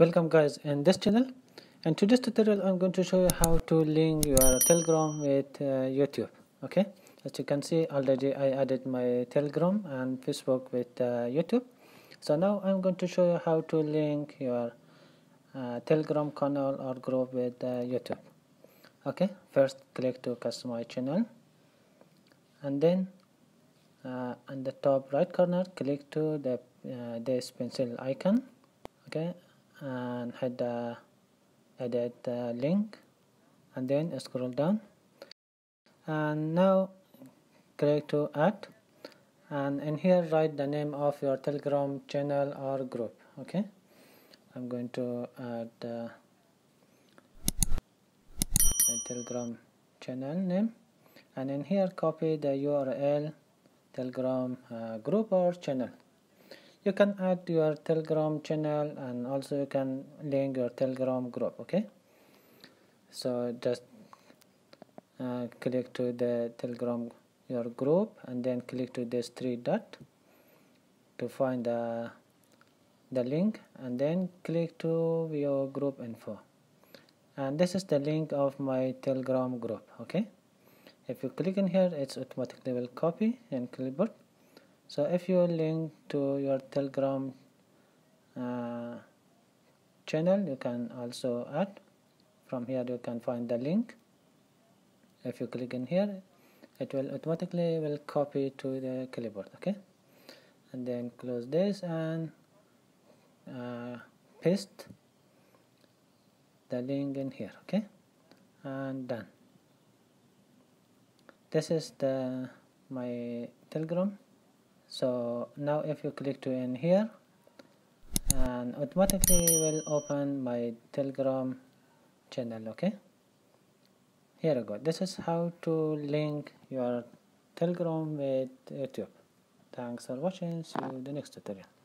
welcome guys in this channel. And today's tutorial i'm going to show you how to link your telegram with uh, youtube okay? As you can see already i added my telegram and facebook with uh, youtube. So now i'm going to show you how to link your uh, telegram channel or group with uh, youtube okay? First click to customize channel. And then uh, on the top right corner click to the uh, this pencil icon okay and hit the edit the link and then scroll down. And now click to add. And in here write the name of your telegram channel or group okay? I'm going to add uh, a telegram channel name. And in here copy the URL telegram uh, group or channel you can add your telegram channel and also you can link your telegram group okay? So just uh, click to the telegram your group and then click to this three dot to find the the link and then click to your group info. And this is the link of my telegram group okay? If you click in here it's automatically will copy and clipboard so if you link to your telegram uh, channel you can also add. From here you can find the link. If you click in here it will automatically will copy to the clipboard okay? And then close this and uh, paste the link in here okay? And done. This is the my telegram so now if you click to in here and automatically will open my telegram channel okay? Here we go. This is how to link your telegram with youtube. Thanks for watching. See you in the next tutorial